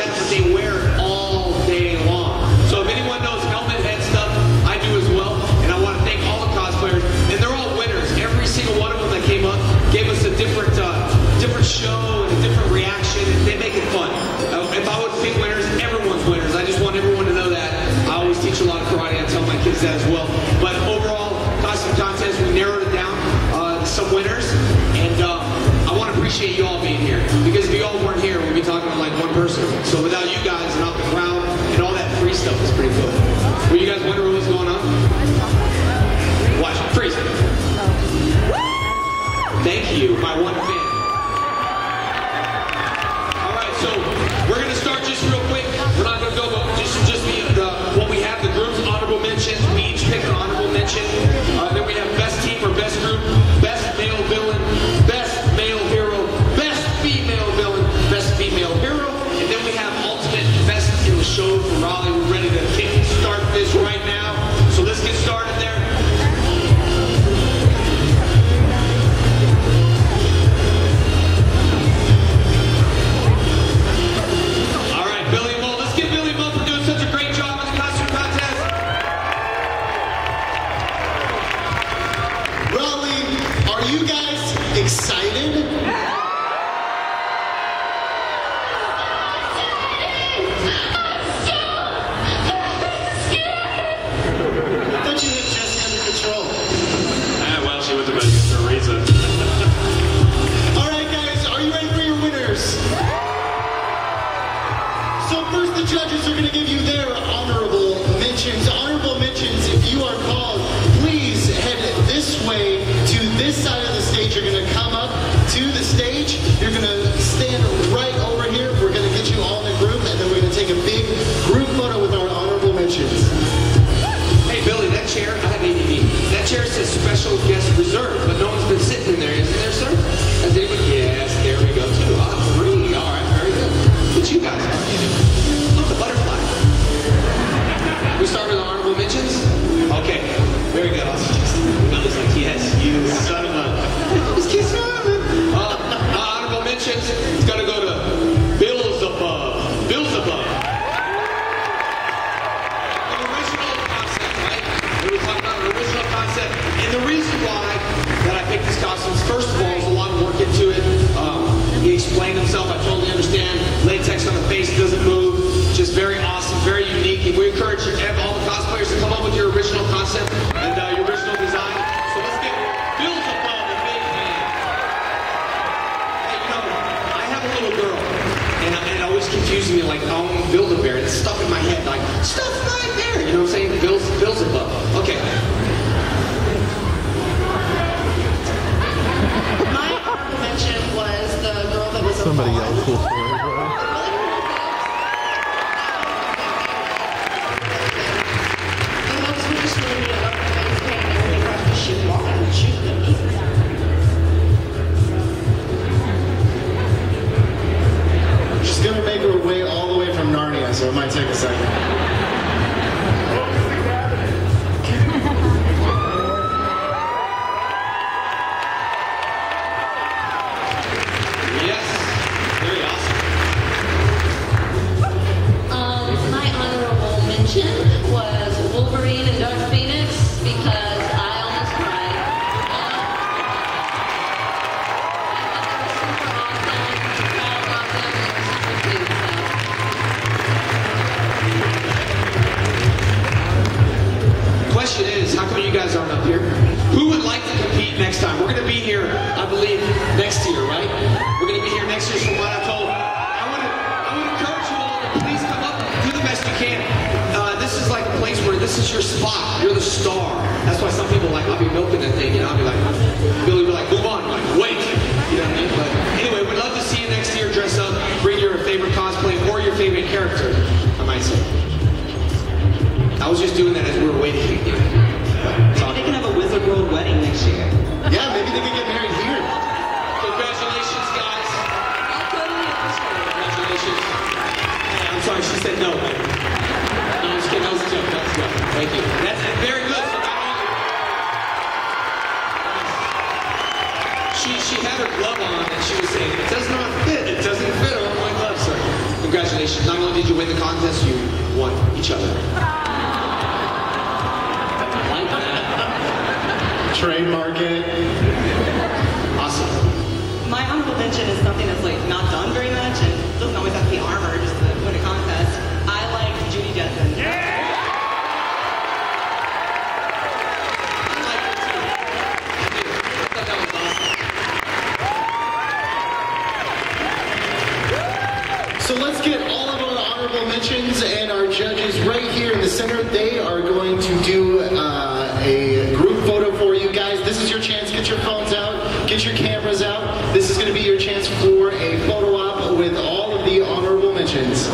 that's what they wear all day long. So if anyone knows helmet head stuff, I do as well. And I want to thank all the cosplayers. And they're all winners. Every single one of them that came up gave us a different uh, different show and a different reaction. They make it fun. Uh, if I would pick winners, everyone's winners. I just want everyone to know that. I always teach a lot of karate. I tell my kids that as well. But overall, costume contest, we narrowed it down. Uh, some winners. And uh, I want to appreciate you all being here. Because person. So without you guys and out the crowd and all that free stuff is pretty cool. Were you guys wondering what's going on? Watch, freeze. Oh. Thank you, my one fan. Somebody yell cool stories, right? She's gonna make her way all the way from Narnia, so it might take a second. I was just doing that as we were waiting. so they can have a Wizard World wedding next year. Yeah, maybe they can get married here. Congratulations, guys. Congratulations. I'm sorry, she said no. no I'm just kidding. That was a joke. That was a joke. Thank you. That's very good. She, she had her glove on and she was saying, it does not fit. It doesn't fit on my glove, sir. Congratulations. Not only did you win the contest, you won each other. trademark it. Awesome. My uncle mentioned is something that's like not for you guys. This is your chance. Get your phones out. Get your cameras out. This is going to be your chance for a photo op with all of the honorable mentions.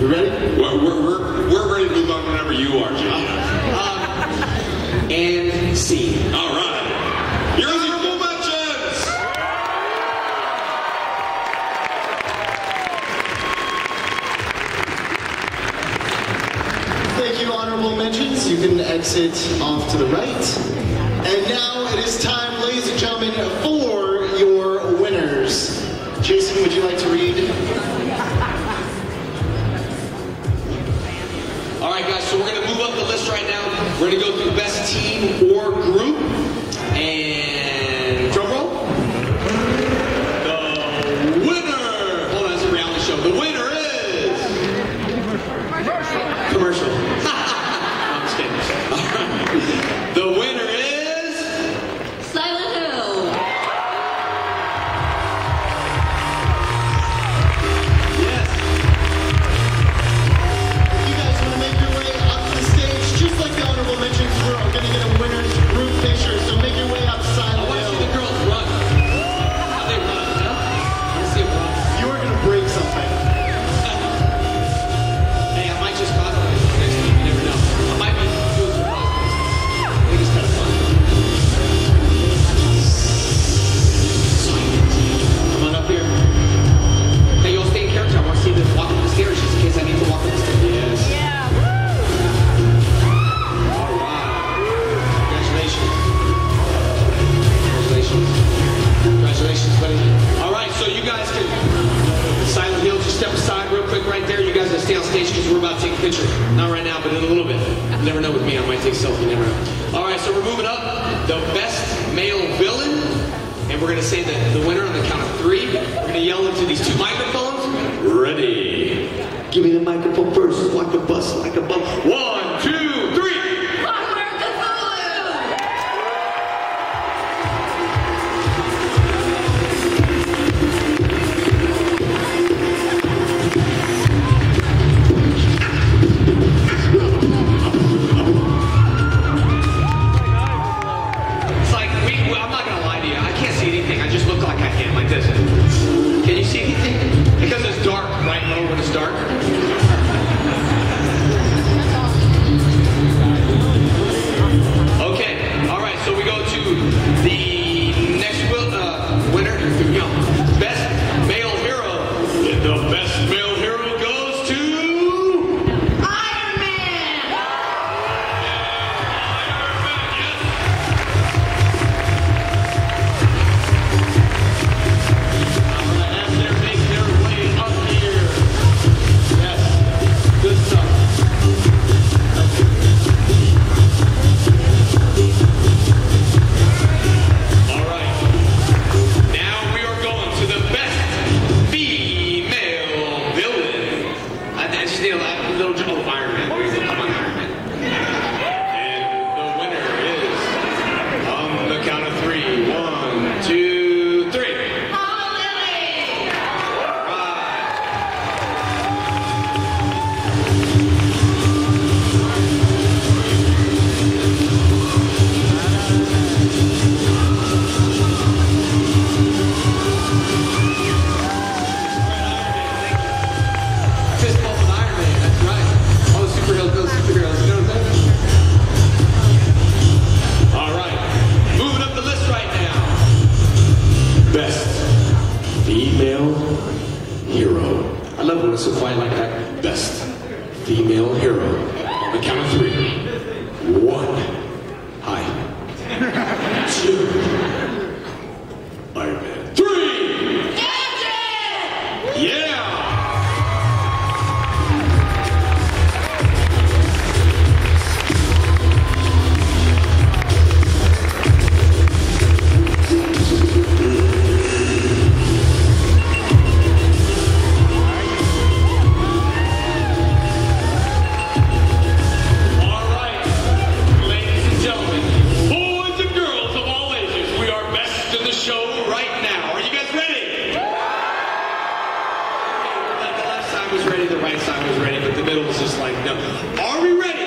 You ready? We're, we're, we're, ready to move on whenever you are, Jim. Uh, and C. All right. Your honorable mentions! Thank you, honorable mentions. You can exit off to the right. And now it is time, ladies and gentlemen, for your winners. Jason, would you like to read? All right, guys, so we're going to move up the list right now. We're going to go through best team or group. male villain, and we're going to say the, the winner on the count of three. We're going to yell into these two microphones. Ready. Give me the microphone first, like a bus, like a bus. Williams. supply line the right side was ready, but the middle was just like, no. Are we ready?